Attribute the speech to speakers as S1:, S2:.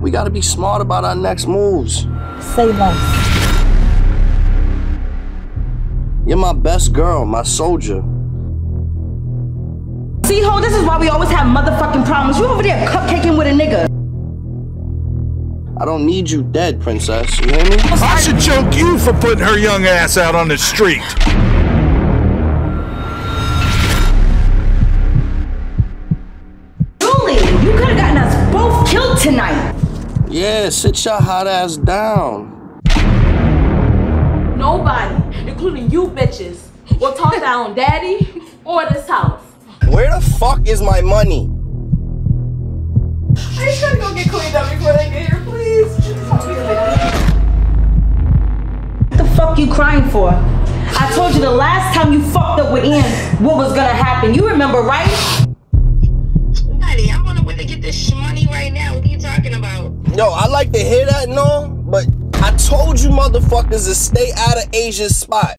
S1: We gotta be smart about our next moves.
S2: Say less.
S1: You're my best girl, my soldier.
S3: See, ho, this is why we always have motherfucking problems. You over there cupcaking with a nigga.
S1: I don't need you dead, princess. You hear me?
S4: I should choke you for putting her young ass out on the street.
S3: Julie, you could have gotten us both killed tonight.
S1: Yeah, sit your hot ass down.
S5: Nobody, including you bitches, will talk down daddy or this house.
S1: Where the fuck is my money?
S5: I just gotta go get cleaned up before they get here, please.
S3: What the fuck you crying for? I told you the last time you fucked up with Ian what was gonna happen. You remember, right?
S1: Yo, I like to hear that and all, but I told you motherfuckers to stay out of Asia's spot.